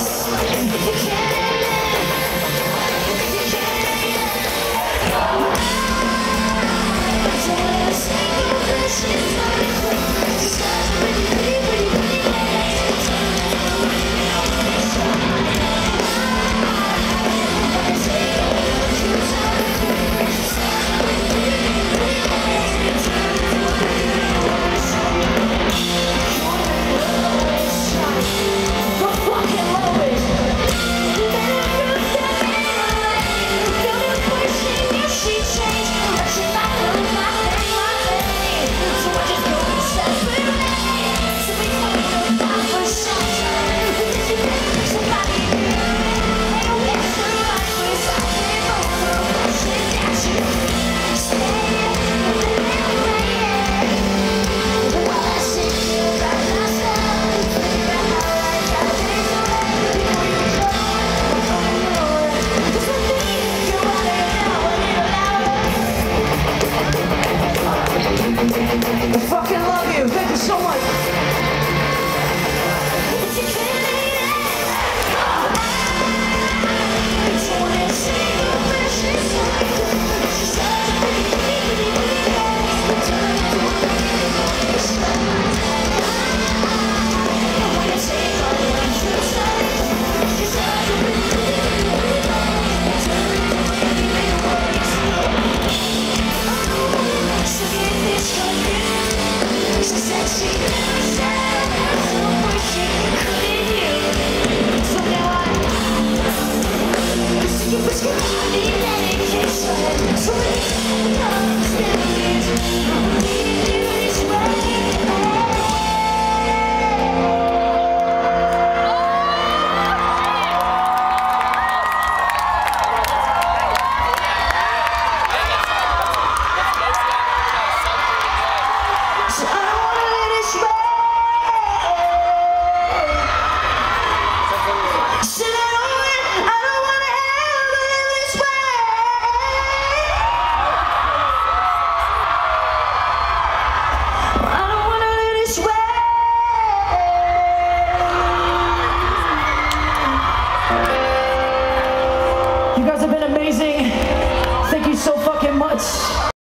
Yes. Need dedication. You guys have been